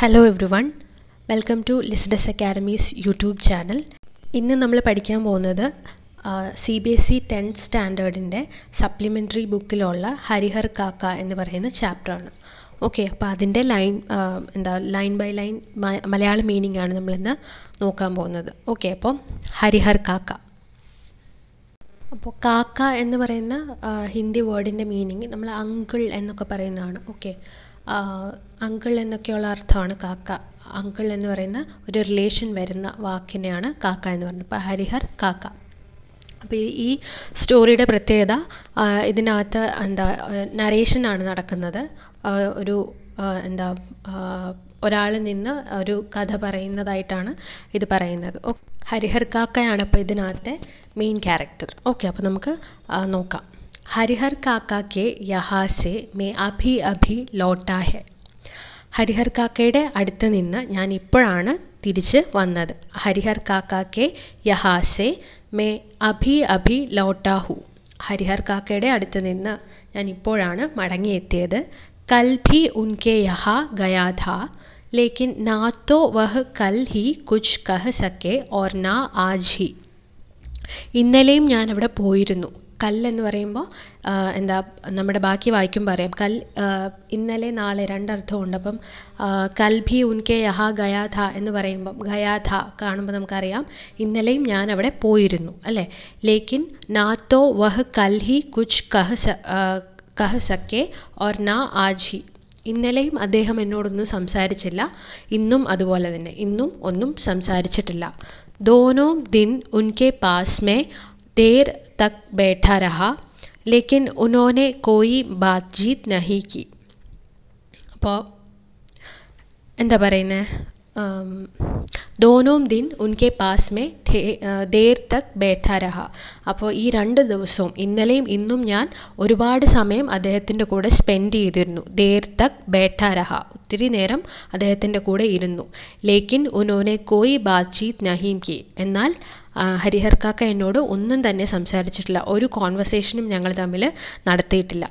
Hello everyone welcome to ലിസ്ഡസ് academy's YouTube channel ഇന്ന് നമ്മൾ പഠിക്കാൻ പോകുന്നത് C B S E tenth സ്റ്റാൻഡേർഡിന്റെ supplementary ബുക്കിലുള്ള ഹരിഹർ കാക്ക എന്ന് പറയുന്ന ചാപ്റ്ററാണ് ഓക്കെ അപ്പോൾ അതിന്റെ ലൈൻ എന്താ ലൈൻ ബൈ ലൈൻ മലയാള മീനിങ് ആണ് നമ്മളിന്ന് നോക്കാൻ പോകുന്നത്. ഓക്കെ അപ്പം ഹരിഹർ കാക്ക. അപ്പോൾ കാക്ക എന്ന് പറയുന്ന ഹിന്ദി വേർഡിന്റെ മീനിങ് നമ്മൾ അങ്കിൾ എന്നൊക്കെ പറയുന്നതാണ്. ഓക്കെ അങ്കിൾ എന്നൊക്കെയുള്ള അർത്ഥമാണ് കാക്ക. അങ്കിൾ എന്ന് പറയുന്ന ഒരു റിലേഷൻ വരുന്ന വാക്കിനെയാണ് കാക്ക എന്ന് പറയുന്നത് അപ്പോൾ ഹരിഹർ കാക്ക. അപ്പോൾ ഈ സ്റ്റോറിയുടെ പ്രത്യേകത ഇതിനകത്ത് എന്താ നരേഷനാണ് നടക്കുന്നത്. ഒരു എന്താ ഒരാളിൽ നിന്ന് ഒരു കഥ പറയുന്നതായിട്ടാണ് ഇത് പറയുന്നത്. ഹരിഹർ കാക്കയാണ് അപ്പോൾ ഇതിനകത്തെ മെയിൻ ക്യാരക്ടർ ഓക്കെ അപ്പോൾ നമുക്ക് നോക്കാം. ഹരിഹർ കാക്ക കെ യഹാസെ മേ അഭി അഭി ലോട്ടാ ഹെ. ഹരിഹർ കാക്കയുടെ അടുത്ത് നിന്ന് ഞാൻ ഇപ്പോഴാണ് തിരിച്ച് വന്നത്. ഹരിഹർ കാക്ക കെ യഹാസെ മേ അഭി അഭി ലോട്ടാഹു ഹരിഹർ കാക്കയുടെ അടുത്ത് നിന്ന് ഞാൻ ഇപ്പോഴാണ് മടങ്ങിയെത്തിയത്. കൽ ഭി ഉൻകെ യഹ ഗയാധ ലേക്കിൻ നാ തോ വഹ് കൽ ഹി കുച്ച് കഹ് സക്കെ ഓർ നാ ആജ് ഹി. ഇന്നലെയും ഞാൻ അവിടെ പോയിരുന്നു. കല്ലെന്ന് പറയുമ്പോൾ എന്താ നമ്മുടെ ബാക്കി വായിക്കും പറയാം കൽ ഇന്നലെ നാളെ രണ്ടർത്ഥമുണ്ട് അപ്പം കൽഭി ഉൻകെ യഹാ ഗയാഥ എന്ന് പറയുമ്പം ഗയാഥ കാണുമ്പോൾ നമുക്കറിയാം ഇന്നലെയും ഞാൻ അവിടെ പോയിരുന്നു അല്ലേ? ലേക്കിൻ നാത്തോ വഹ് കൽഹി കുച്ച് കഹ കഹ സക്കെ ഓർ നാ ആജി. ഇന്നലെയും അദ്ദേഹം എന്നോടൊന്നും സംസാരിച്ചില്ല. ഇന്നും അതുപോലെ തന്നെ. ഇന്നും ഒന്നും സംസാരിച്ചിട്ടില്ല. ദോനോ ദിൻ ഉൻകെ പാസ് മേ देर तक बैठा रहा लेकिन उन्होंने कोई बातचीत नहीं की അപ്പോൾ എന്താ പറയുന്നത് ദോനോം ദിൻ ഉൻകെ പാസ് മേ ദേർ തക് ബേഠാ രഹ അപ്പോൾ ഈ രണ്ട് ദിവസവും ഇന്നലെയും ഇന്നും ഞാൻ ഒരുപാട് സമയം അദ്ദേഹത്തിൻ്റെ കൂടെ സ്പെൻഡ് ചെയ്തിരുന്നു ദേർ തക് ബേഠാ രഹ ഒത്തിരി നേരം അദ്ദേഹത്തിൻ്റെ കൂടെ ഇരുന്നു ലേക്കിൻ ഉനോനെ കോയി ബാത്ചീത് നഹീം കി എന്നാൽ ഹരിഹർ കാക്ക എന്നോട് ഒന്നും തന്നെ സംസാരിച്ചിട്ടില്ല ഒരു കോൺവെർസേഷനും ഞങ്ങൾ തമ്മിൽ നടത്തിയിട്ടില്ല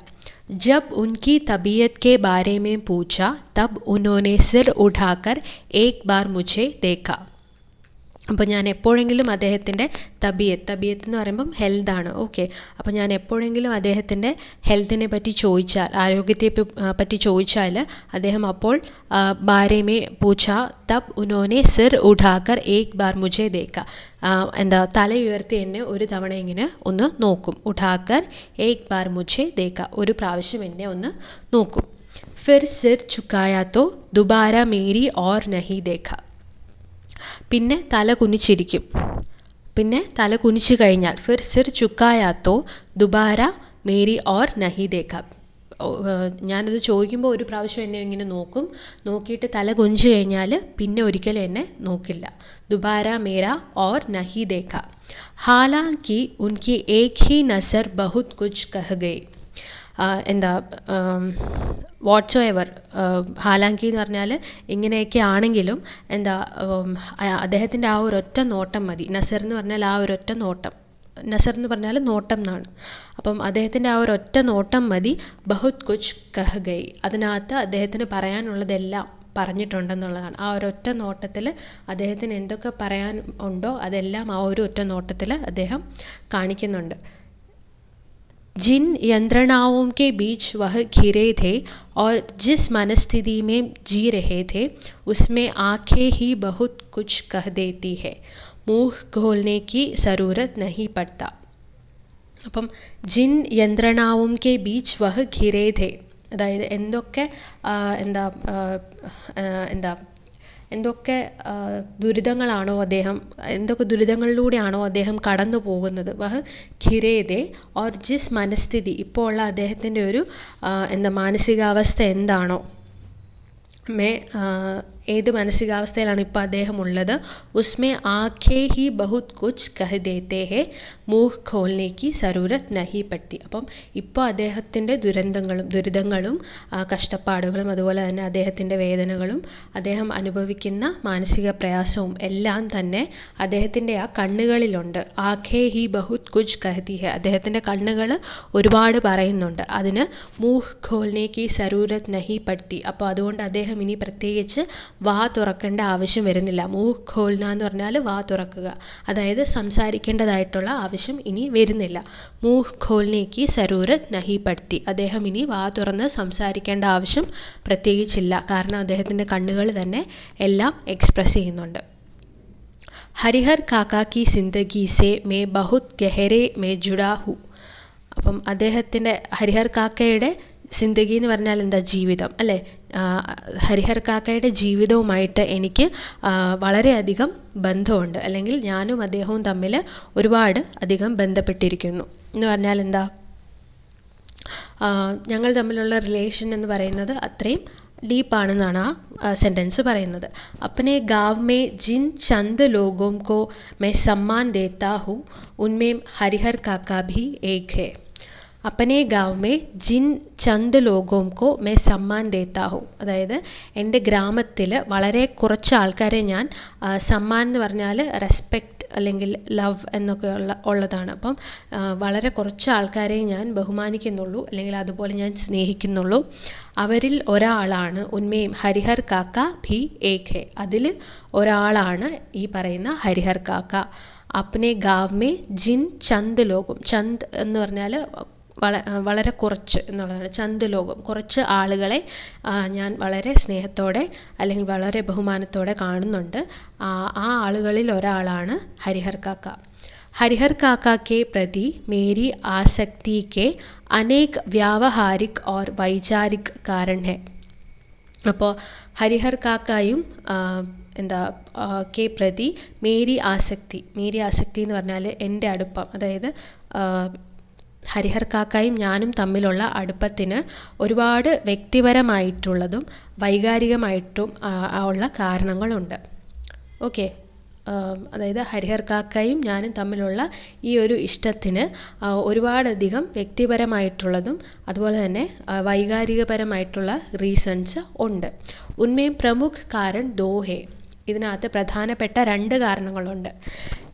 जब उनकी तबीयत के बारे में पूछा तब उन्होंने सिर उठाकर एक बार मुझे देखा അപ്പോൾ ഞാൻ എപ്പോഴെങ്കിലും അദ്ദേഹത്തിന്റെ തബിയത്ത് തബിയത്ത് എന്ന് പറയുമ്പം ഹെൽത്താണ് ഓക്കെ അപ്പോൾ ഞാൻ എപ്പോഴെങ്കിലും അദ്ദേഹത്തിന്റെ ഹെൽത്തിനെ പറ്റി ചോദിച്ചാൽ ആരോഗ്യത്തെ പറ്റി ചോദിച്ചാൽ അദ്ദേഹം അപ്പോൾ ബാരേമേ പൂച്ച തബ് ഉനോനെ സിർ ഉഠാക്കർ ഏക് ബാർ മുജെ ദേക്ക. എന്താ തല ഉയർത്തി എന്നെ ഒരു തവണ ഇങ്ങനെ ഒന്ന് നോക്കും. ഉഠാക്കർ ഏക് ബാർ മുജെ ദേക്ക. ഒരു പ്രാവശ്യം എന്നെ ഒന്ന് നോക്കും. ഫിർ സിർ ചുക്കായാത്തോ ദുബാര മേരി ഓർ നഹി ദേഖ പിന്നെ തല കുനിച്ചിരിക്കും. പിന്നെ തല കുനിച്ചു കഴിഞ്ഞാൽ ഫിർ സിർ ചുക്കായാത്തോ ദുബാര മേരി ഓർ നഹി ദേഖ. ഞാനത് ചോദിക്കുമ്പോൾ ഒരു പ്രാവശ്യം എന്നെ ഇങ്ങനെ നോക്കും. നോക്കിയിട്ട് തല കുഞ്ചു കഴിഞ്ഞാൽ പിന്നെ ഒരിക്കലും എന്നെ നോക്കില്ല. ദുബാര മേര ഓർ നഹി ദേഖ. ഹാലാങ്കി ഉൻകി ഏക് ഹി നസർ ബഹുത് കുച്ച് കഹ് ഗൈ എന്താ വാട്ട്സോ എവർ ഹാലാങ്കി എന്ന് പറഞ്ഞാൽ ഇങ്ങനെയൊക്കെ ആണെങ്കിലും എന്താ അദ്ദേഹത്തിന്റെ ആ ഒരൊറ്റ നോട്ടം മതി. നസർ എന്ന് പറഞ്ഞാൽ ആ ഒരൊറ്റ നോട്ടം. നസർ എന്ന് പറഞ്ഞാൽ നോട്ടം എന്നാണ്. അപ്പം അദ്ദേഹത്തിന്റെ ആ ഒരൊറ്റ നോട്ടം മതി. ബഹുത് കുച്ച് കഹ് ഗൈ. അതിനകത്ത് അദ്ദേഹത്തിന് പറയാനുള്ളതെല്ലാം പറഞ്ഞിട്ടുണ്ടെന്നുള്ളതാണ്. ആ ഒരൊറ്റ നോട്ടത്തിൽ അദ്ദേഹത്തിന് എന്തൊക്കെ പറയാൻ ഉണ്ടോ അതെല്ലാം ആ ഒരു ഒറ്റ നോട്ടത്തിൽ അദ്ദേഹം കാണിക്കുന്നുണ്ട്. जिन यंत्रणाओं के बीच वह घिरे थे और जिस मनस्थिति में जी रहे थे उसमें आंखें ही बहुत कुछ कह देती है मुंह खोलने की ज़रूरत नहीं पड़ता അപ്പം ജിൻ യന്ത്രണാവും കെ ബീച്ച് വഹ് ഘിരേ ധേ അതായത് എന്തൊക്കെ എന്താ എന്താ എന്തൊക്കെ ദുരിതങ്ങളാണോ അദ്ദേഹം എന്തൊക്കെ ദുരിതങ്ങളിലൂടെയാണോ അദ്ദേഹം കടന്നു പോകുന്നത്? വഹ് ഖിരേദെ ഓർ ജിസ് മനസ്ഥിതി. ഇപ്പോൾ ഉള്ള അദ്ദേഹത്തിന്റെ ഒരു എന്താ മാനസികാവസ്ഥ എന്താണോ? മേ ഏത് മാനസികാവസ്ഥയിലാണ് ഇപ്പോൾ അദ്ദേഹം ഉള്ളത് ഉസ്മേ ആഖേ ഹി ബഹുത് കുച്ച് കഹ് ഹെ മൂഹ് ഖോൽനേക്ക് സരൂരത് നഹി പറ്റി അപ്പം ഇപ്പോൾ അദ്ദേഹത്തിന്റെ ദുരന്തങ്ങളും ദുരിതങ്ങളും കഷ്ടപ്പാടുകളും അതുപോലെ തന്നെ അദ്ദേഹത്തിന്റെ വേദനകളും അദ്ദേഹം അനുഭവിക്കുന്ന മാനസിക പ്രയാസവും എല്ലാം തന്നെ അദ്ദേഹത്തിന്റെ ആ കണ്ണുകളിലുണ്ട്. ആഖേ ഹി ബഹുത് കുച്ച് കഹതി ഹെ. അദ്ദേഹത്തിന്റെ കണ്ണുകൾ ഒരുപാട് പറയുന്നുണ്ട്. അതിന് മൂഹ് ഖോൽനേക്ക് സരൂരത് നഹി പറ്റി അപ്പോൾ അതുകൊണ്ട് അദ്ദേഹം ഇനി പ്രത്യേകിച്ച് വാ തുറക്കേണ്ട ആവശ്യം വരുന്നില്ല. മൂഹ് ഖോൽന എന്ന് പറഞ്ഞാൽ വാ തുറക്കുക. അതായത് സംസാരിക്കേണ്ടതായിട്ടുള്ള ആവശ്യം ഇനി വരുന്നില്ല. മൂഹ് ഖോൽനേക്ക് സരൂരത് നഹി പടുത്തി അദ്ദേഹം ഇനി വാ തുറന്ന് സംസാരിക്കേണ്ട ആവശ്യം പ്രത്യേകിച്ചില്ല. കാരണം അദ്ദേഹത്തിന്റെ കണ്ണുകൾ തന്നെ എല്ലാം എക്സ്പ്രസ് ചെയ്യുന്നുണ്ട്. ഹരിഹർ കാക്കി സിന്ദഗി സേ മേ ബഹുത് ഗഹരേ മേ ജുഡാഹു. അപ്പം അദ്ദേഹത്തിന്റെ ഹരിഹർ കാക്കയുടെ സിന്ദഗി എന്ന് പറഞ്ഞാൽ എന്താ ജീവിതം അല്ലേ? ഹരിഹർ കാക്കയുടെ ജീവിതവുമായിട്ട് എനിക്ക് വളരെയധികം ബന്ധമുണ്ട്. അല്ലെങ്കിൽ ഞാനും അദ്ദേഹവും തമ്മിൽ ഒരുപാട് അധികം ബന്ധപ്പെട്ടിരിക്കുന്നു. എന്ന് പറഞ്ഞാൽ എന്താ? ഞങ്ങൾ തമ്മിലുള്ള റിലേഷൻ എന്ന് പറയുന്നത് അത്രയും ഡീപ്പാണെന്നാണ് ആ സെന്റൻസ് പറയുന്നത്. അപ്പനെ ഗാവ് മേ ജിൻ ചന്ദ് ലോകോം കോ മേ സമ്മാൻ ദേത്താഹു ഉന്മേം ഹരിഹർ കാക്ക ഭീ ഏക് അപ്പനെ ഗാവ്മേ ജിൻ ചന്ദ് ലോകോം കോ മേ സമ്മാൻ ദേത്താഹോ അതായത് എന്റെ ഗ്രാമത്തിൽ വളരെ കുറച്ച് ആൾക്കാരെ ഞാൻ സമ്മാൻ എന്ന് പറഞ്ഞാൽ റെസ്പെക്റ്റ് അല്ലെങ്കിൽ ലവ് എന്നൊക്കെ ഉള്ള ഉള്ളതാണ്. അപ്പം വളരെ കുറച്ച് ആൾക്കാരെ ഞാൻ ബഹുമാനിക്കുന്നുള്ളൂ അല്ലെങ്കിൽ അതുപോലെ ഞാൻ സ്നേഹിക്കുന്നുള്ളൂ. അവരിൽ ഒരാളാണ് ഉന്മയും ഹരിഹർ കാക്ക ഭി ഏക് അതിൽ ഒരാളാണ് ഈ പറയുന്ന ഹരിഹർ കാക്ക. അപ്നെ ഗാവ്മേ ജിൻ ചന്ദ് ലോകം ചന്ദ് എന്ന് പറഞ്ഞാൽ വള വളരെ കുറച്ച് എന്നുള്ളതാണ് ചന്ത് ലോകം കുറച്ച് ആളുകളെ ആ, ഞാൻ വളരെ സ്നേഹത്തോടെ അല്ലെങ്കിൽ വളരെ ബഹുമാനത്തോടെ കാണുന്നുണ്ട് ആ ആ ആളുകളിൽ ഒരാളാണ് ഹരിഹർ കാക്ക हरिहर काका के प्रति मेरी आसक्ति के अनेक व्यावहारिक और वैचारिक कारण है അപ്പോൾ ഹരിഹർ കാക്കായും ആ, എന്താ ആ, കെ പ്രതി മേരി ആസക്തി മേരി ആസക്തി എന്ന് പറഞ്ഞാൽ എൻ്റെ അടുപ്പം അതായത് ആ, ഹരിഹർ കാക്കായും ഞാനും തമ്മിലുള്ള അടുപ്പത്തിന് ഒരുപാട് വ്യക്തിപരമായിട്ടുള്ളതും വൈകാരികമായിട്ടും ഉള്ള കാരണങ്ങളുണ്ട്. ഓക്കെ. അതായത് ഹരിഹർ കാക്കയും ഞാനും തമ്മിലുള്ള ഈ ഒരു ഇഷ്ടത്തിന് ഒരുപാടധികം വ്യക്തിപരമായിട്ടുള്ളതും അതുപോലെ തന്നെ വൈകാരികപരമായിട്ടുള്ള റീസൺസ് ഉണ്ട്. ഉന്മയും പ്രമുഖ് കാരൺ ദോഹെ. ഇതിനകത്ത് പ്രധാനപ്പെട്ട രണ്ട് കാരണങ്ങളുണ്ട്.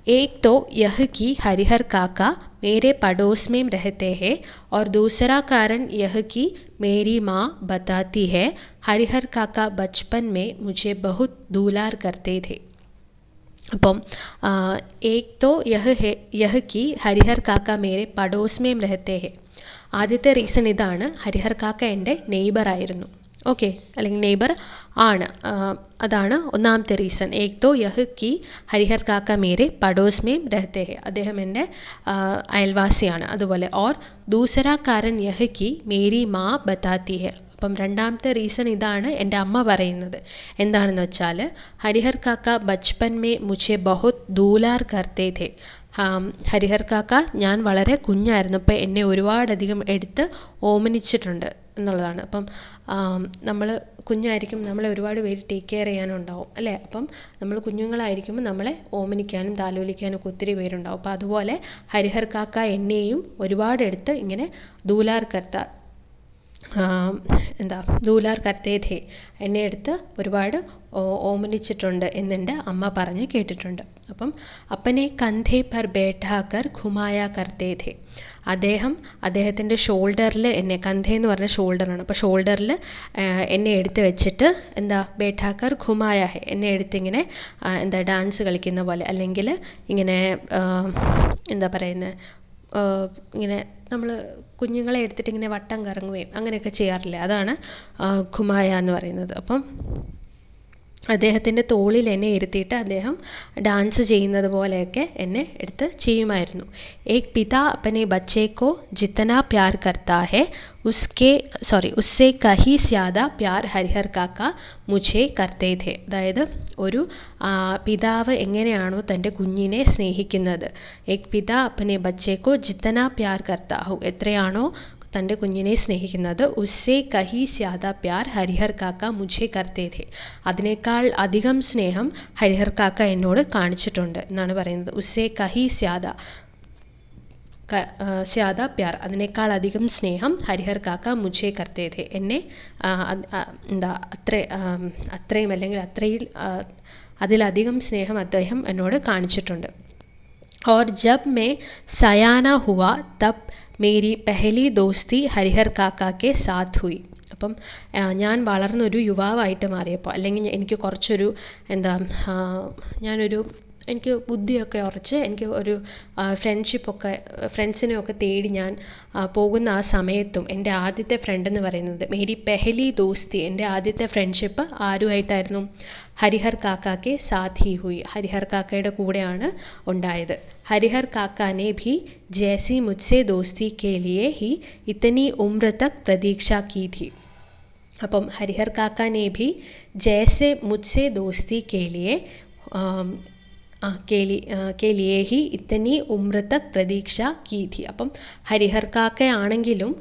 एक तो यह कि हरिहर काका मेरे पड़ोस में रहते हैं और दूसरा कारण यह कि मेरी माँ बताती है हरिहर काका बचपन में मुझे बहुत दुलार करते थे അപ്പം ആ, ഏക് തോ യഹ് ഹെ യഹ് കി ഹരിഹർ കാക്ക മേരെ പടോസ് മേം രഹത്തെ ഹെ ആദ്യത്തെ റീസൺ ഇതാണ് ഹരിഹർ കാക്ക എൻ്റെ നെയ്ബറായിരുന്നു ഓക്കെ അല്ലെങ്കിൽ നെയ്ബർ ആണ്. അതാണ് ഒന്നാമത്തെ റീസൺ ഏക്തോ യഹ് കി ഹരിഹർ കാക്ക മേരെ പടോസ്മേം മേം അദ്ദേഹം എന്റെ അയൽവാസിയാണ്. അതുപോലെ ഓർ ദൂസര കാരൻ യഹ് കി മേരി മാ ബത്താത്തിയെ അപ്പം രണ്ടാമത്തെ റീസൺ ഇതാണ് എന്റെ അമ്മ പറയുന്നത്. എന്താണെന്ന് വെച്ചാൽ ഹരിഹർ കാക്ക ബച്പൻ മേ മുഛെ ബഹുത് ദൂലാർ കർത്തേതേ ഹരിഹർ കാക്ക ഞാൻ വളരെ കുഞ്ഞായിരുന്നു. അപ്പോൾ എന്നെ ഒരുപാടധികം എടുത്ത് ഓമനിച്ചിട്ടുണ്ട്. എന്നുള്ളതാണ്. അപ്പം നമ്മൾ കുഞ്ഞായിരിക്കും നമ്മളെ ഒരുപാട് പേര് ടേക്ക് കെയർ ചെയ്യാനുണ്ടാവും അല്ലേ? അപ്പം നമ്മൾ കുഞ്ഞുങ്ങളായിരിക്കുമ്പോൾ നമ്മളെ ഓമനിക്കാനും താലോലിക്കാനും ഒക്കെ ഒത്തിരി പേരുണ്ടാവും. അപ്പോൾ അതുപോലെ ഹരിഹർ കാക്ക എന്നെയും ഒരുപാട് എടുത്ത് ഇങ്ങനെ ദൂലാർ കർത്ത എന്താ ദൂലാർ കർത്തേധേ എന്നെ എടുത്ത് ഒരുപാട് ഓമനിച്ചിട്ടുണ്ട് എന്നെന്റെ അമ്മ പറഞ്ഞ് കേട്ടിട്ടുണ്ട്. അപ്പം അപ്പനെ കന്ധേ പർ ബേഠാക്കർ ഖുമായ കർത്തേധേ അദ്ദേഹം അദ്ദേഹത്തിന്റെ ഷോൾഡറിൽ എന്നെ കന്ധേ എന്ന് പറഞ്ഞ ഷോൾഡറാണ്. അപ്പോൾ ഷോൾഡറിൽ എന്നെ എടുത്ത് വെച്ചിട്ട് എന്താ ബേഠാക്കർ ഖുമായ എന്നെ എടുത്തിങ്ങനെ എന്താ ഡാൻസ് കളിക്കുന്ന പോലെ അല്ലെങ്കിൽ ഇങ്ങനെ എന്താ പറയുന്നത് ഇങ്ങനെ നമ്മൾ കുഞ്ഞുങ്ങളെ എടുത്തിട്ട് ഇങ്ങനെ വട്ടം കറങ്ങുകയും അങ്ങനെയൊക്കെ ചെയ്യാറില്ലേ? അതാണ് ഖുമായ എന്ന് പറയുന്നത്. അപ്പം അദ്ദേഹത്തിന്റെ തോളിൽ എന്നെ ഇരുത്തിയിട്ട് അദ്ദേഹം ഡാൻസ് ചെയ്യുന്നത് പോലെയൊക്കെ എന്നെ എടുത്ത് ചെയ്യുമായിരുന്നു. ഏക് പിതാ അപ്പനെ ബച്ചേക്കോ ജിത്തന പ്യാർ കർത്താ ഹെ ഉസ്കെ സോറി ഉസ്സെ കഹി സ്യാദ പ്യാർ ഹരിഹർ കാക്ക മുझे കർത്തേ ഥേ അതായത് ഒരു പിതാവ് എങ്ങനെയാണോ തന്റെ കുഞ്ഞിനെ സ്നേഹിക്കുന്നത്. ഏക് പിതാ അപ്പനെ ബച്ചേക്കോ ജിത്തന പ്യാർ കർത്താഹു എത്രയാണോ തന്റെ കുഞ്ഞിനെ സ്നേഹിക്കുന്നത് ഉസ്സേ കഹി സ്യാദ പ്യാർ ഹരിഹർ കാക്ക മുജെ കർത്തേതെ അതിനേക്കാൾ അധികം സ്നേഹം ഹരിഹർ കാക്ക എന്നോട് കാണിച്ചിട്ടുണ്ട് എന്നാണ് പറയുന്നത്. ഉസ്സേ കഹി സ്യാദ സ്യാദ പ്യാർ. അതിനേക്കാൾ അധികം സ്നേഹം ഹരിഹർ കാക്ക മുജെ കർത്തേതെ എന്നെ എന്താ അത്ര അത്രയും അല്ലെങ്കിൽ അത്രയിൽ അതിലധികം സ്നേഹം അദ്ദേഹം എന്നോട് കാണിച്ചിട്ടുണ്ട്. ഓർ जब मैं സയാന हुआ तब മേരി പെഹലി ദോസ്തി ഹരിഹർ കാക്കാക്കെ സാത്ത് ഹുയി അപ്പം ഞാൻ വളർന്നൊരു യുവാവായിട്ട് മാറിയപ്പോൾ അല്ലെങ്കിൽ എനിക്ക് കുറച്ചൊരു എന്താ ഞാനൊരു എനിക്ക് ബുദ്ധിയൊക്കെ ഉറച്ച് എനിക്ക് ഒരു ഫ്രണ്ട്ഷിപ്പൊക്കെ ഫ്രണ്ട്സിനെയൊക്കെ തേടി ഞാൻ പോകുന്ന ആ സമയത്തും എന്റെ ആദ്യത്തെ ഫ്രണ്ട് എന്ന് പറയുന്നത് മേരി പെഹലി ദോസ്തി. എന്റെ ആദ്യത്തെ ഫ്രണ്ട്ഷിപ്പ് ആരുമായിട്ടായിരുന്നു? ഹരിഹർ കാക്കാക്കെ സാധി ഹുയി. ഹരിഹർ കാക്കയുടെ കൂടെയാണ് ഉണ്ടായത്. ഹരിഹർ കാക്കാനെ ഭി ജേസി മുത്സെ ദോസ്തി കേലിയെ ഹി ഇത്തനി ഉമ്ര പ്രതീക്ഷ കീതി അപ്പം ഹരിഹർ കാക്കാനെ ഭി ജേസെ മുത്സെ ദോസ്തി കേലിയെ കേലി കേലിയേഹി ഇത്തനി ഉമ്രത്തക് പ്രതീക്ഷ കീതി അപ്പം ഹരിഹർ കാക്കയാണെങ്കിലും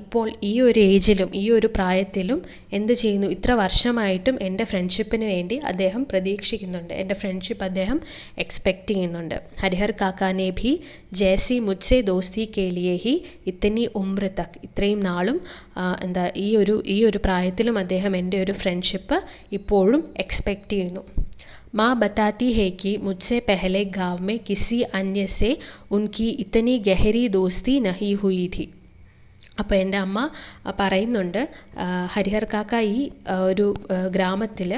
ഇപ്പോൾ ഈ ഒരു ഏജിലും ഈ ഒരു പ്രായത്തിലും എന്ത് ചെയ്യുന്നു? ഇത്ര വർഷമായിട്ടും എന്റെ ഫ്രണ്ട്ഷിപ്പിന് വേണ്ടി അദ്ദേഹം പ്രതീക്ഷിക്കുന്നുണ്ട്. എന്റെ ഫ്രണ്ട്ഷിപ്പ് അദ്ദേഹം എക്സ്പെക്റ്റ് ചെയ്യുന്നുണ്ട്. ഹരിഹർ കാക്കാനെ ഭി ജേസി മുജ്സെ ദോസ്തി കേലിയേഹി ഇത്തനി ഉമ്രത്തക് ഇത്രയും നാളും എന്താ ഈ ഒരു ഈ ഒരു പ്രായത്തിലും അദ്ദേഹം എന്റെ ഒരു ഫ്രണ്ട്ഷിപ്പ് ഇപ്പോഴും എക്സ്പെക്റ്റ് ചെയ്യുന്നു. माँ बताती है कि मुझसे पहले गांव में किसी अन्य से उनकी इतनी गहरी दोस्ती नहीं हुई थी അപ്പോൾ എൻ്റെ അമ്മ ആ, പറയുന്നുണ്ട് ആ, ഹരിഹർ കാക്ക ഈ ആ, ഒരു ഗ്രാമത്തിൽ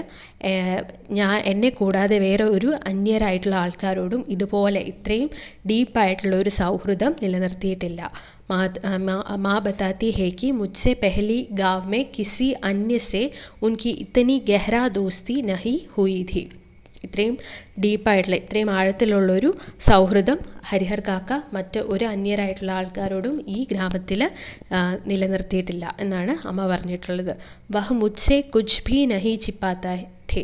ഞാൻ എന്നെ കൂടാതെ വേറെ ഒരു അന്യരായിട്ടുള്ള ആൾക്കാരോടും ഇതുപോലെ ഇത്രയും ഡീപ്പായിട്ടുള്ള ഒരു സൗഹൃദം നിലനിർത്തിയിട്ടില്ല മാ മാ- മാ ബത്താത്തി ഹേ कि मुझसे पहली गांव में किसी अन्य से उनकी इतनी गहरा दोस्ती नहीं हुई थी ഇത്രയും ഡീപ്പായിട്ടുള്ള ഇത്രയും ആഴത്തിലുള്ളൊരു സൗഹൃദം ഹരിഹർ കാക്ക മറ്റ് ഒരു അന്യരായിട്ടുള്ള ആൾക്കാരോടും ഈ ഗ്രാമത്തിൽ നിലനിർത്തിയിട്ടില്ല എന്നാണ് അമ്മ പറഞ്ഞിട്ടുള്ളത്. വഹ് മുച്ചേ കുജ് ഭി നഹി ചിപ്പാത്ത ഥേ.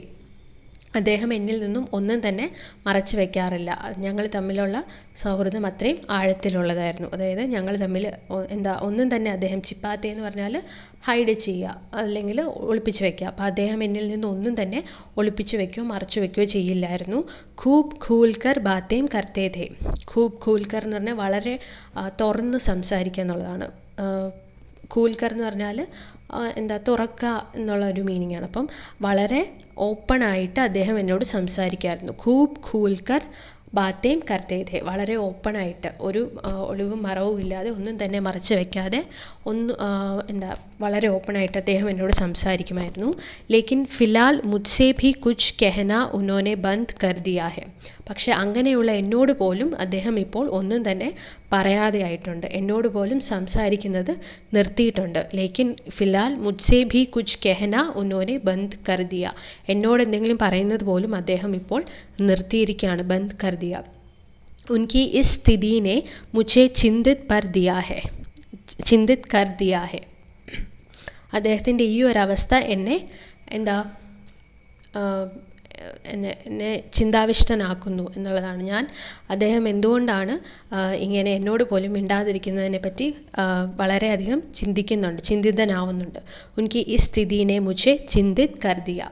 അദ്ദേഹം എന്നിൽ നിന്നും ഒന്നും തന്നെ മറച്ചു വെക്കാറില്ല. ഞങ്ങൾ തമ്മിലുള്ള സൗഹൃദം അത്രയും ആഴത്തിലുള്ളതായിരുന്നു. അതായത് ഞങ്ങൾ തമ്മിൽ എന്താ ഒന്നും തന്നെ അദ്ദേഹം ചിപ്പാത്തി എന്ന് പറഞ്ഞാൽ ഹൈഡ് ചെയ്യുക അല്ലെങ്കിൽ ഒളിപ്പിച്ച് വെക്കുക. അപ്പോൾ അദ്ദേഹം എന്നിൽ നിന്ന് ഒന്നും തന്നെ ഒളിപ്പിച്ച് വെക്കുകയോ മറച്ചു വെക്കുകയോ ചെയ്യില്ലായിരുന്നു. ഖൂബ് ഖൂൽക്കർ ബാത്തേം കർത്തേതേ ഖൂബ് ഖൂൽക്കർ എന്ന് പറഞ്ഞാൽ വളരെ തുറന്ന് സംസാരിക്കുക എന്നുള്ളതാണ്. കൂൽക്കർ എന്ന് പറഞ്ഞാൽ എന്താ തുറക്കുക എന്നുള്ള ഒരു മീനിങ്ങാണ് അപ്പം വളരെ ഓപ്പൺ ആയിട്ട് അദ്ദേഹം എന്നോട് സംസാരിക്കുമായിരുന്നു ഖൂബ് ഖൂൽക്കർ ബാത്തേം കർത്തേതേ വളരെ ഓപ്പൺ ആയിട്ട് ഒരു ഒളിവും മറവും ഇല്ലാതെ ഒന്നും തന്നെ മറച്ച് വെക്കാതെ ഒന്ന് എന്താ വളരെ ഓപ്പൺ ആയിട്ട് അദ്ദേഹം എന്നോട് സംസാരിക്കുമായിരുന്നു. ലേക്കിൻ ഫിലാൽ മുജ്സെ ഭി കുച്ച് കെഹന ഉന്നോനെ ബന്ദ് കർ ദിയാ ഹെ. പക്ഷെ അങ്ങനെയുള്ള എന്നോട് പോലും അദ്ദേഹം ഇപ്പോൾ ഒന്നും തന്നെ പറയാതെ ആയിട്ടുണ്ട്. എന്നോട് പോലും സംസാരിക്കുന്നത് നിർത്തിയിട്ടുണ്ട്. ലേക്കിൻ ഫിലാൽ മുജ്സെ ഭി കുജ് കെഹന ഉന്നോനെ ബന്ദ് കർദിയ എന്നോട് എന്തെങ്കിലും പറയുന്നത് പോലും അദ്ദേഹം ഇപ്പോൾ നിർത്തിയിരിക്കുകയാണ്. ബന്ദ് കർദിയ ഉൻകി ഇസ് സ്ഥിതിനെ മുജെ ചിന്തിത് പർ ദിയാ ചിന്തിത് കർ ദിയാ അദ്ദേഹത്തിന്റെ ഈ ഒരു അവസ്ഥ എന്നെ എന്താ എന്നെ എന്നെ ചിന്താവിഷ്ടനാക്കുന്നു എന്നുള്ളതാണ് ഞാൻ. അദ്ദേഹം എന്തുകൊണ്ടാണ് ഇങ്ങനെ എന്നോട് പോലും മിണ്ടാതിരിക്കുന്നതിനെ പറ്റി വളരെയധികം ചിന്തിക്കുന്നുണ്ട് ചിന്തിതനാവുന്നുണ്ട്. ഉനിക്ക് ഈ സ്ഥിതിനെ മുച്ചെ ചിന്തിത് കരുതിയ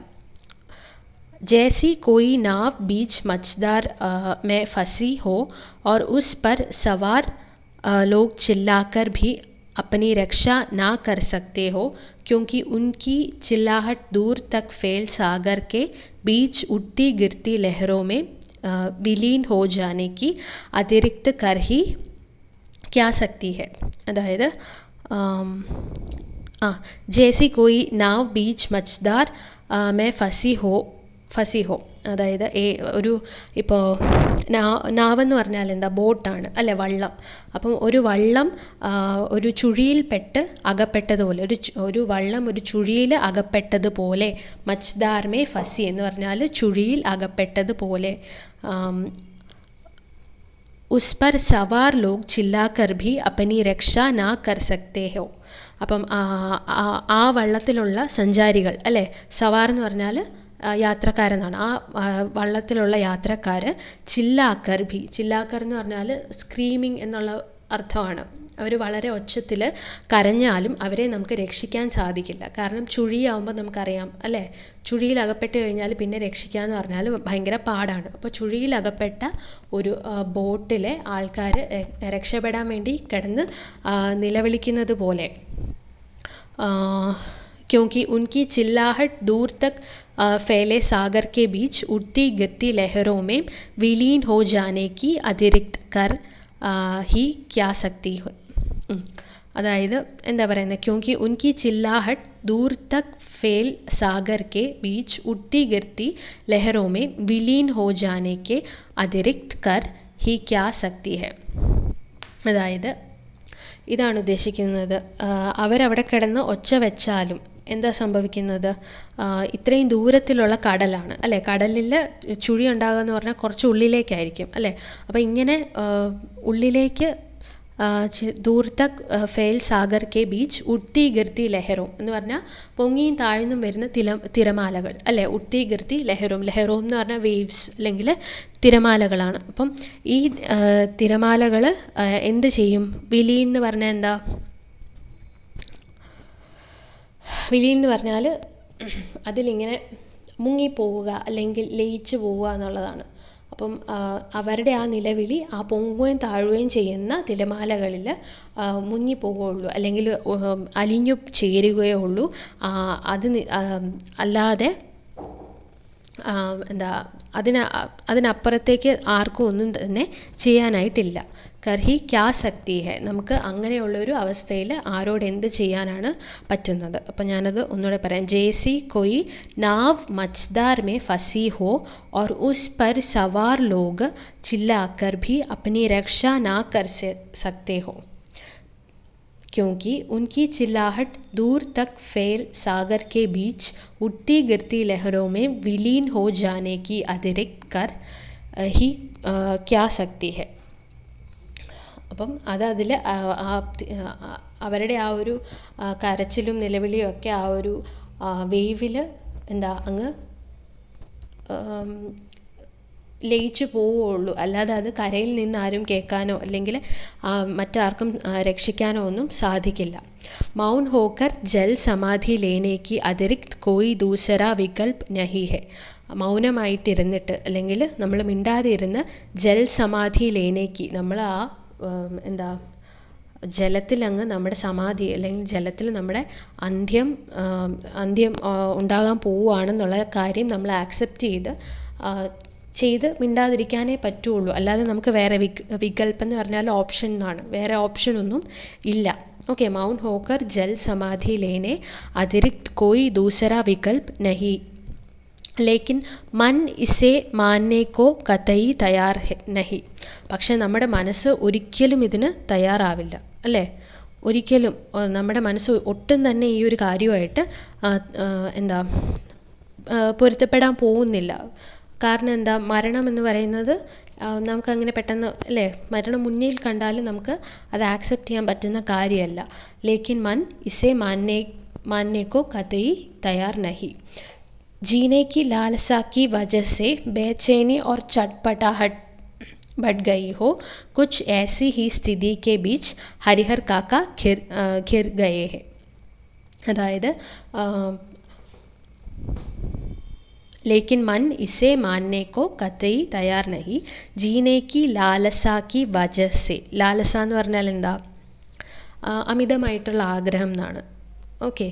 ജേസി കോയി നാവ് ബീച്ച് മച്ച്ദാർ മേ ഫസി ഹോ ഓർ ഉസ് പർ സവാർ ലോക് ചില്ലാക്കർ ഭീ अपनी रक्षा ना कर सकते हो, क्योंकि उनकी चिल्लाहट दूर तक फैल सागर के बीच उठती गिरती लहरों में विलीन हो जाने की अतिरिक्त कर ही क्या सकती है? अदायद हाँ, जैसी कोई नाव बीच मछदार में फंसी हो ഫസിഹോ അതായത് ഏ ഒരു ഇപ്പോൾ നാ നാവെന്ന് പറഞ്ഞാൽ എന്താ ബോട്ടാണ് അല്ലേ വള്ളം. അപ്പം ഒരു വള്ളം ഒരു ചുഴിയിൽപ്പെട്ട് അകപ്പെട്ടതുപോലെ ഒരു ഒരു വള്ളം ഒരു ചുഴിയിൽ അകപ്പെട്ടതുപോലെ മച്ച്ദാർമേ ഫസി എന്ന് പറഞ്ഞാൽ ചുഴിയിൽ അകപ്പെട്ടതുപോലെ ഉസ് പർ സവാർ ലോക് ചില്ലാക്കർ ഭി അപ്പനി രക്ഷ നാ കർ സക്തേഹോ. അപ്പം ആ വള്ളത്തിലുള്ള സഞ്ചാരികൾ അല്ലേ സവാർ എന്ന് പറഞ്ഞാൽ യാത്രക്കാരെന്നാണ്. ആ വള്ളത്തിലുള്ള യാത്രക്കാർ ചില്ലാക്കർ ഭി ചില്ലാക്കർ എന്ന് പറഞ്ഞാൽ സ്ക്രീമിങ് എന്നുള്ള അർത്ഥമാണ്. അവർ വളരെ ഒച്ചത്തിൽ കരഞ്ഞാലും അവരെ നമുക്ക് രക്ഷിക്കാൻ സാധിക്കില്ല. കാരണം ചുഴിയാവുമ്പോൾ നമുക്കറിയാം അല്ലേ? ചുഴിയിൽ അകപ്പെട്ട് കഴിഞ്ഞാൽ പിന്നെ രക്ഷിക്കുക എന്ന് പറഞ്ഞാൽ ഭയങ്കര പാടാണ്. അപ്പോൾ ചുഴിയിൽ അകപ്പെട്ട ഒരു ബോട്ടിലെ ആൾക്കാർ രക്ഷപ്പെടാൻ വേണ്ടി കിടന്ന് നിലവിളിക്കുന്നത് പോലെ क्योंकि उनकी चिल्लाहट दूर तक आ, फैले सागर के बीच उठती गिरती लहरों में विलीन हो जाने की अतिरिक्त कर आ, ही क्या सकती हो ഉം. അതായത് എന്താ പറയുന്നത് ക്യോങ്കി ഉൻകി ചില്ലാഹട്ട് दूर तक फैल सागर के बीच उठती गिरती लहरों में विलीन हो जाने के अतिरिक्त कर ही क्या सकती है അതായത് ഇതാണ് ഉദ്ദേശിക്കുന്നത് അവരവിടെ കിടന്ന് ഒച്ച വെച്ചാലും എന്താ സംഭവിക്കുന്നത്? ഇത്രയും ദൂരത്തിലുള്ള കടലാണ് അല്ലേ? കടലിൽ ചുഴി ഉണ്ടാകുക എന്ന് പറഞ്ഞാൽ കുറച്ച് ഉള്ളിലേക്കായിരിക്കും അല്ലേ? അപ്പോൾ ഇങ്ങനെ ഉള്ളിലേക്ക് ദൂർ തക് ഫെയിൽ സാഗർ കെ ബീച്ച് ഉട്ടി ഗിർത്തി ലഹറും എന്ന് പറഞ്ഞാൽ പൊങ്ങിയും താഴ്ന്നും വരുന്ന തില തിരമാലകൾ അല്ലേ? ഉട്ടി ഗിർത്തി ലഹറും ലഹറും എന്ന് പറഞ്ഞാൽ വേവ്സ് അല്ലെങ്കിൽ തിരമാലകളാണ്. അപ്പം ഈ തിരമാലകൾ എന്ത് ചെയ്യും? വിലി എന്ന് പറഞ്ഞാൽ എന്താ? വിലീൻ എന്ന് പറഞ്ഞാൽ അതിലിങ്ങനെ മുങ്ങിപ്പോവുക അല്ലെങ്കിൽ ലയിച്ചു പോവുക എന്നുള്ളതാണ്. അപ്പം അവരുടെ ആ നിലവിളി ആ പൊങ്ങുകയും താഴുകയും ചെയ്യുന്ന തിരമാലകളിൽ മുങ്ങിപ്പോവുകയുള്ളൂ. അല്ലെങ്കിൽ അലിഞ്ഞു ചേരുകയേ ഉള്ളൂ. അത് അല്ലാതെ എന്താ അതിന് അതിനപ്പുറത്തേക്ക് ആർക്കും ഒന്നും തന്നെ ചെയ്യാനായിട്ടില്ല. കർഹി ക്യാ ശക്തി ഹെ നമുക്ക് അങ്ങനെയുള്ളൊരു അവസ്ഥയിൽ ആരോട് എന്ത് ചെയ്യാനാണ് പറ്റുന്നത് അപ്പം ഞാനത് ഒന്നുകൂടെ പറയാം ജേസി കൊയ് നാവ് മച്ദാർ മേ ഫസി ഹോ और उस पर सवार लोग चिल्लाकर भी अपनी रक्षा ना कर सकते हो क्योंकि उनकी चिल्लाहट दूर तक फैल सागर के बीच उठती गिरती लहरों में विलीन हो जाने की अतिरिक्त कर ही क्या सकती है അപ്പം അത് അതിൽ അവരുടെ ആ ഒരു കരച്ചിലും നിലവിളിയും ഒക്കെ ആ ഒരു വേവിൽ എന്താ അങ്ങ് ലയിച്ചു പോവുകയുള്ളൂ. അല്ലാതെ അത് കരയിൽ നിന്ന് ആരും കേൾക്കാനോ അല്ലെങ്കിൽ മറ്റാർക്കും രക്ഷിക്കാനോ ഒന്നും സാധിക്കില്ല. മൗൺ ഹോക്കർ ജൽ സമാധി ലേനേക്ക് അതിരിക്ത് കോയി ദൂസര വികൽപ് നഹിഹെ. മൗനമായിട്ടിരുന്നിട്ട് അല്ലെങ്കിൽ നമ്മൾ മിണ്ടാതെ ഇരുന്ന് ജൽ സമാധി ലേനേക്ക് നമ്മൾ ആ എന്താ ജലത്തിലങ്ങ് നമ്മുടെ സമാധി അല്ലെങ്കിൽ ജലത്തിൽ നമ്മുടെ അന്ത്യം അന്ത്യം ഉണ്ടാകാൻ പോവുകയാണെന്നുള്ള കാര്യം നമ്മൾ ആക്സെപ്റ്റ് ചെയ്ത് ചെയ്ത് മിണ്ടാതിരിക്കാനേ പറ്റുള്ളൂ. അല്ലാതെ നമുക്ക് വേറെ വിക് വികല്പം എന്ന് പറഞ്ഞാൽ ഓപ്ഷൻ എന്നാണ്. വേറെ ഓപ്ഷൻ ഒന്നും ഇല്ല. ഓക്കെ മൗണ്ട് ഹോക്കർ ജൽ സമാധി ലേനെ അതിരിക്ത് കോയി ദൂസര വികൽപ് നഹി. ലേക്കിൻ മൻ ഇസെ മാന്നേക്കോ കഥയി തയ്യാർ നഹി. പക്ഷെ നമ്മുടെ മനസ്സ് ഒരിക്കലും ഇതിന് തയ്യാറാവില്ല അല്ലേ? ഒരിക്കലും നമ്മുടെ മനസ്സ് ഒട്ടും തന്നെ ഈ ഒരു കാര്യമായിട്ട് എന്താ പൊരുത്തപ്പെടാൻ പോകുന്നില്ല. കാരണം എന്താ മരണം എന്ന് പറയുന്നത് നമുക്കങ്ങനെ പെട്ടെന്ന് അല്ലേ? മരണം മുന്നിൽ കണ്ടാലും നമുക്ക് അത് ആക്സെപ്റ്റ് ചെയ്യാൻ പറ്റുന്ന കാര്യമല്ല. ലേക്കിൻ മൻ ഇസെ മാന്നേ മാന്നേക്കോ കഥയി തയ്യാർ നഹി. जीने की लालसा की वजह से बेचैनी और चटपटाहट बढ़ गई हो कुछ ऐसी ही स्थिति के बीच हरिहर काका घिर घिर गए हैं അതായത് लेकिन मन इसे मानने को कतई तैयार नहीं जीने की लालसा की वजह से ലാലസ എന്ന് പറഞ്ഞാൽ എന്താ അമിതമായിട്ടുള്ള ആഗ്രഹം എന്നാണ് ഓക്കെ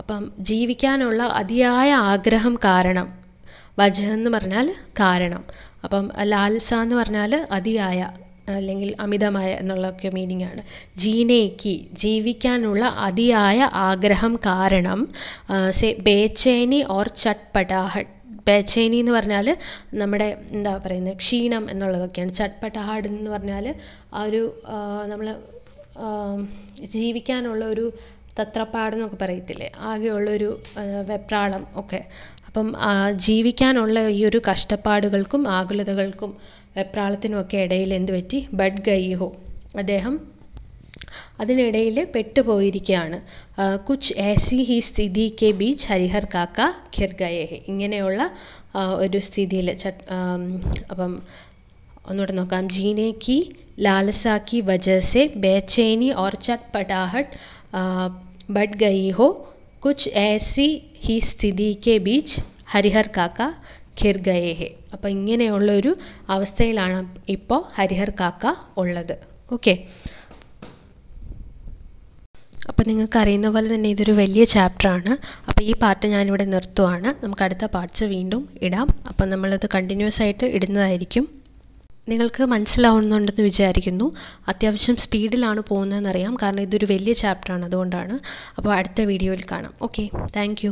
അപ്പം ജീവിക്കാനുള്ള അതിയായ ആഗ്രഹം കാരണം. വജ എന്ന് പറഞ്ഞാൽ കാരണം. അപ്പം ലാൽസ എന്ന് പറഞ്ഞാൽ അതിയായ അല്ലെങ്കിൽ അമിതമായ എന്നുള്ളൊക്കെ മീനിങ് ആണ്. ജീനേക്ക് ജീവിക്കാനുള്ള അതിയായ ആഗ്രഹം കാരണം സേ ബേച്ചേനി ഓർ ചട്പടാഹട്ട് ബേച്ചേനി എന്ന് പറഞ്ഞാൽ നമ്മുടെ എന്താ പറയുന്നത് ക്ഷീണം എന്നുള്ളതൊക്കെയാണ്. ചട്പടാഹട് എന്ന് പറഞ്ഞാൽ ആ ഒരു നമ്മൾ ജീവിക്കാനുള്ള ഒരു തത്രപ്പാടെന്നൊക്കെ പറയത്തില്ലേ? ആകെയുള്ളൊരു വെപ്രാളം ഒക്കെ. അപ്പം ജീവിക്കാനുള്ള ഈ ഒരു കഷ്ടപ്പാടുകൾക്കും ആകുലതകൾക്കും വെപ്രാളത്തിനുമൊക്കെ ഇടയിൽ എന്ത് പറ്റി? ബഡ് ഗൈഹോ അദ്ദേഹം അതിനിടയിൽ പെട്ടുപോയിരിക്കുകയാണ്. കുച്ച് ഏസി ഹി സ്ഥിതി കെ ബീച്ച് ഹരിഹർ കാക്ക ഖിർഗയഹെ ഇങ്ങനെയുള്ള ഒരു സ്ഥിതിയിൽ ചട്ട് അപ്പം ഒന്നുകൂടെ നോക്കാം. ജീനെ കി ലാലസാക്കി വജസെ ബേച്ചേനി ഓർ ചട്ട് പടാഹട്ട് चटपटाहट बढ़ गई हो कुछ ऐसी ही സ്ഥിതി के बीच ഹരിഹർ കാക്ക ഖിർ ഗയേ ഹെ അപ്പോൾ ഇങ്ങനെയുള്ളൊരു അവസ്ഥയിലാണ് ഇപ്പോൾ ഹരിഹർ കാക്ക ഉള്ളത് ഓക്കെ അപ്പോൾ നിങ്ങൾക്ക് അറിയുന്ന പോലെ തന്നെ ഇതൊരു വലിയ ചാപ്റ്ററാണ് അപ്പോൾ ഈ പാർട്ട് ഞാനിവിടെ നിർത്തുവാണ് നമുക്ക് അടുത്ത പാർട്സ് വീണ്ടും ഇടാം അപ്പം നമ്മളത് കണ്ടിന്യൂസ് ആയിട്ട് ഇടുന്നതായിരിക്കും നിങ്ങൾക്ക് മനസ്സിലാവുന്നുണ്ടെന്ന് വിചാരിക്കുന്നു. അത്യാവശ്യം സ്പീഡിലാണ് പോകുന്നതെന്നറിയാം. കാരണം ഇതൊരു വലിയ ചാപ്റ്ററാണ് അതുകൊണ്ടാണ്. അപ്പോൾ അടുത്ത വീഡിയോയിൽ കാണാം. Okay thank